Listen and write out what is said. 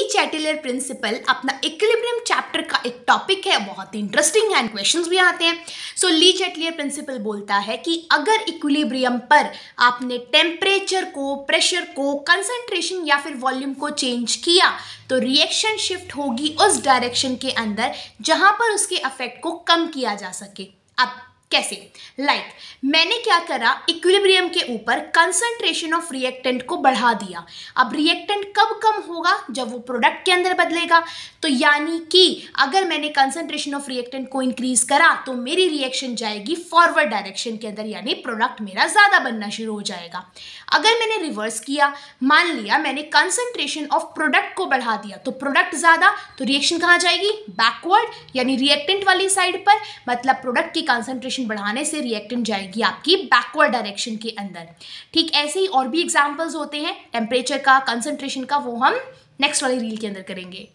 ली Chatelier principle अपना equilibrium chapter का एक टॉपिक है, बहुत ही इंटरेस्टिंग है क्वेश्चंस भी आते हैं। सो ली चैटिलर प्रिंसिपल बोलता है कि अगर इक्विलिब्रियम पर आपने टेम्परेचर को प्रेशर को कंसंट्रेशन या फिर वॉल्यूम को चेंज किया तो रिएक्शन शिफ्ट होगी उस डायरेक्शन के अंदर जहाँ पर उसके अफेक्ट को कम किया जा सके। अब कैसे? लाइक like, मैंने क्या करा इक्विलिब्रियम के ऊपर कंसंट्रेशन ऑफ़ रिएक्टेंट को बढ़ा दिया। अब रिएक्टेंट कब कम होगा? जब वो प्रोडक्ट के अंदर बदलेगा। तो यानी कि अगर मैंने कंसंट्रेशन ऑफ़ रिएक्टेंट को इंक्रीज करा तो मेरी रिएक्शन जाएगी फॉरवर्ड डायरेक्शन के अंदर यानी प्रोडक्ट मेरा ज़्यादा बनना शुरू हो जाएगा। अगर मैंने रिवर्स किया मान लिया मैंने कंसंट्रेशन ऑफ़ प्रोडक्ट को बढ़ा दिया तो प्रोडक्ट ज़्यादा तो रिएक्शन कहाँ जाएगी? बैकवर्ड यानी रिएक्टेंट वाली साइड पर। मतलब प्रोडक्ट की कंसंट्रेशन डायरेक्शन बढ़ाने से रिएक्टेंट जाएगी आपकी बैकवर्ड डायरेक्शन के अंदर। ठीक, ऐसे ही और भी एग्जाम्पल्स होते हैं। टेम्परेचर का कंसंट्रेशन का, वो हम नेक्स्ट वाली रील के अंदर करेंगे।